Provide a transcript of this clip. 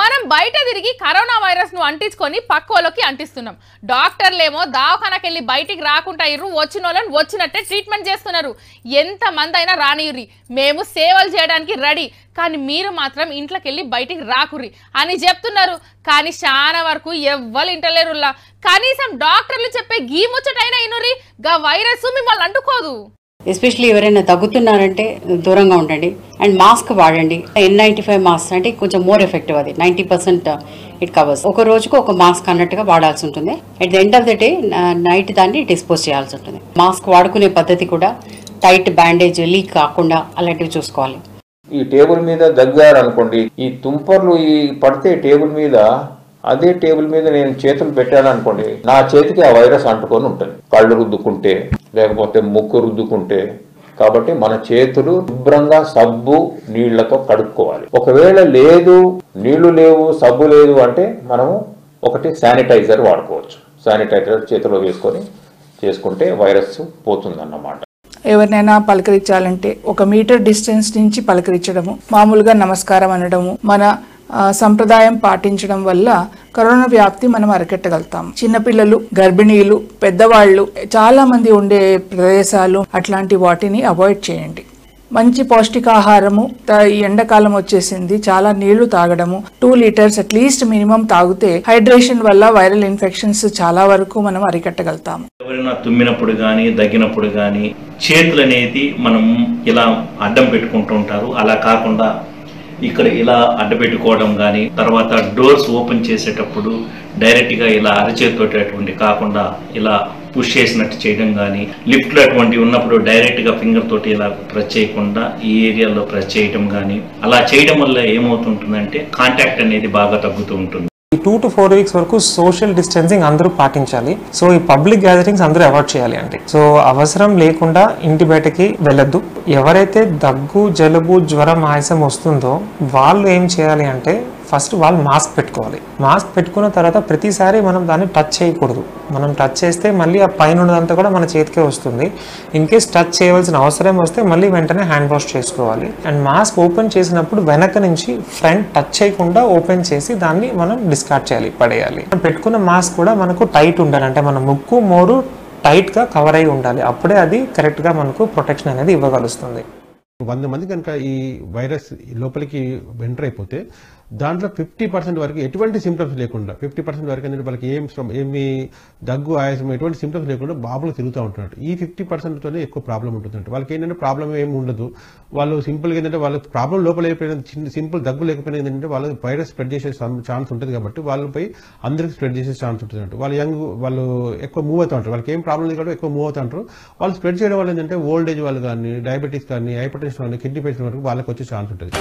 మనం బయట తిరిగి కరోనా వైరస్ను అంటించుకొని పక్కోలోకి అంటిస్తున్నాం. డాక్టర్లేమో దవాఖానకెళ్ళి బయటికి రాకుండా ఇర్రు వచ్చిన వాళ్ళని వచ్చినట్టే ట్రీట్మెంట్ చేస్తున్నారు. ఎంత మంది అయినా రానియుర్రి మేము సేవలు చేయడానికి రెడీ. కానీ మీరు మాత్రం ఇంట్లోకి వెళ్ళి బయటికి రాకుర్రి అని చెప్తున్నారు. కానీ చాలా వరకు ఎవ్వరు ఇంటలేరులా కనీసం డాక్టర్లు చెప్పే గీ ముచ్చటైనా ఇనురి గా వైరస్ మిమ్మల్ని అంటుకోదు. ఎస్పెషల్లీ ఎవరైనా తగ్గుతున్నారంటే దూరంగా ఉండండి. అండ్ మాస్క్ వాడండి. ఎన్ నైంటీ ఫైవ్ మాస్క్ అంటే కొంచెం మోర్ ఎఫెక్టివ్ అది. నైంటీ పర్సెంట్ ఇట్ కవర్స్ ఒక రోజుకు ఒక మాస్క్ అన్నట్టుగా వాడాల్సి ఉంటుంది. At the end of the day night దాన్ని డిస్పోజ్ చేయాల్సి ఉంటుంది. మాస్క్ వాడుకునే పద్ధతి కూడా టైట్ బ్యాండేజ్ లీక్ కాకుండా అలాంటివి చూసుకోవాలి. ఈ టేబుల్ మీద దగ్గారు అనుకోండి ఈ తుంపర్లు ఈ పడితే టేబుల్ మీద అదే టేబుల్ మీద నేను చేతులు పెట్టాను అనుకోండి నా చేతికి ఆ వైరస్ అంటుకొని ఉంటుంది. కళ్ళు రుద్దుకుంటే. లేకపోతే ముక్కు రుద్దుకుంటే కాబట్టి మన చేతులు శుభ్రంగా సబ్బు నీళ్ళతో కడుక్కోవాలి. ఒకవేళ లేదు నీళ్ళు లేవు సబ్బు లేదు అంటే మనము ఒకటి శానిటైజర్ వాడుకోవచ్చు. శానిటైజర్ చేతిలో వేసుకొని చేసుకుంటే వైరస్ పోతుందన్నమాట. ఎవరినైనా పలకరించాలంటే ఒక మీటర్ డిస్టెన్స్ నుంచి పలకరించడము మామూలుగా నమస్కారం అనడము మన సంప్రదాయం పాటించడం వల్ల కరోనా వ్యాప్తి మనం అరికట్టగలుగుతాం. చిన్నపిల్లలు గర్భిణీలు పెద్దవాళ్ళు చాలా మంది ఉండే ప్రదేశాలు అట్లాంటి వాటిని అవాయిడ్ చేయండి. మంచి పౌష్టికాహారము ఈ ఎండాకాలం వచ్చేసింది చాలా నీళ్ళు తాగడము two litres at least minimum తాగితే హైడ్రేషన్ వల్ల వైరల్ ఇన్ఫెక్షన్స్ చాలా వరకు మనం అరికట్టగలుగుతాము. ఎవరైనా తుమ్మినప్పుడు కానీ దగ్గినప్పుడు కానీ చేతులు అనేది మనం ఇలా అడ్డం పెట్టుకుంటూ ఉంటారు. అలా కాకుండా ఇక్కడ ఇలా అడ్డబెట్టుకోవడం కానీ తర్వాత డోర్స్ ఓపెన్ చేసేటప్పుడు డైరెక్ట్గా ఇలా అరచేతితోటి అటువంటి కాకుండా ఇలా పుష్ చేసినట్టు చేయడం కానీ లిఫ్ట్లు అటువంటివి ఉన్నప్పుడు డైరెక్ట్గా ఫింగర్ తోటి ఇలా ప్రెస్ చేయకుండా ఈ ఏరియాలో ప్రెస్ చేయడం కానీ అలా చేయడం వల్ల ఏమవుతుంటుందంటే కాంటాక్ట్ అనేది బాగా తగ్గుతూ ఉంటుంది. ఈ టూ టు ఫోర్ వీక్స్ వరకు సోషల్ డిస్టెన్సింగ్ అందరూ పాటించాలి. సో ఈ పబ్లిక్ గ్యాదరింగ్స్ అందరూ అవాయిడ్ చేయాలి అండి. సో అవసరం లేకుండా ఇంటి బయటకి వెళ్ళొద్దు. ఎవరైతే దగ్గు జలుబు జ్వరం ఆయాసం వస్తుందో వాళ్ళు ఏం చేయాలి అంటే ఫస్ట్ వాళ్ళు మాస్క్ పెట్టుకోవాలి. మాస్క్ పెట్టుకున్న తర్వాత ప్రతిసారి మనం దాన్ని టచ్ చేయకూడదు. మనం టచ్ చేస్తే మళ్ళీ ఆ పైన ఉన్నదంతా కూడా మన చేతికే వస్తుంది. ఇన్ కేస్ టచ్ చేయవలసిన అవసరం వస్తే మళ్ళీ వెంటనే హ్యాండ్ వాష్ చేసుకోవాలి. అండ్ మాస్క్ ఓపెన్ చేసినప్పుడు వెనక నుంచి ఫ్రంట్ టచ్ చేయకుండా ఓపెన్ చేసి దాన్ని మనం డిస్కార్డ్ చేయాలి పడేయాలి. పెట్టుకున్న మాస్క్ కూడా మనకు టైట్ ఉండాలి. అంటే మన ముక్కు మోరు టైట్గా కవర్ అయి ఉండాలి. అప్పుడే అది కరెక్ట్గా మనకు ప్రొటెక్షన్ అనేది ఇవ్వగలుస్తుంది. వంద మంది కనుక ఈ వైరస్ లోపలికి ఎంటర్ అయిపోతే దాంట్లో ఫిఫ్టీ పర్సెంట్ వరకు ఎటువంటి సిమ్టమ్స్ లేకుండా ఫిఫ్టీ పర్సెంట్ వరకు ఏంటంటే వాళ్ళకి ఏం శ్రమ- ఏమి దగ్గు ఆయాసం ఎటువంటి సిమ్టమ్స్ లేకుండా బాబులు తిరుగుతూ ఉంటున్నట్టు ఈ ఫిఫ్టీ పర్సెంట్తోనే ఎక్కువ ప్రాబ్లం ఉంటుందంట. వాళ్ళకి ఏంటంటే ప్రాబ్లం ఏమి ఉండదు. వాళ్ళు సింపుల్గా ఏంటంటే వాళ్ళ ప్రాబ్లం లోపల అయిపోయిన చిన్న సింపుల్ దగ్గు లేకపోయినా ఏంటంటే వాళ్ళు వైరస్ స్ప్రెడ్ చేసే ఛాన్స్ ఉంటుంది కాబట్టి వాళ్ళపై అందరికి స్ప్రెడ్ చేసే ఛాన్స్ ఉంటుంది అంటే వాళ్ళు యంగ్ వాళ్ళు ఎక్కువ మూవ్ అవుతూ ఉంటారు. వాళ్ళకి ఏం ప్రాబ్లం లేదు కాబట్టి ఎక్కువ మూవ్ అవుతూ ఉంటారు. వాళ్ళు స్ప్రెడ్ చేయడం వల్ల ఏంటంటే ఓల్డ్ ఏజ్ వాళ్ళు కానీ డయాబెటీస్ కానీ హైపర్ టెన్షన్ కానీ కిడ్నీ పేషెంట్ వరకు వాళ్ళకి వచ్చే ఛాన్స్ ఉంటుంది.